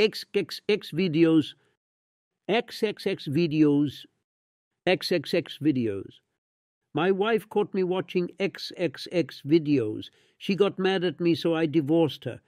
XXX videos, XXX videos, XXX videos. My wife caught me watching XXX videos. She got mad at me, so I divorced her.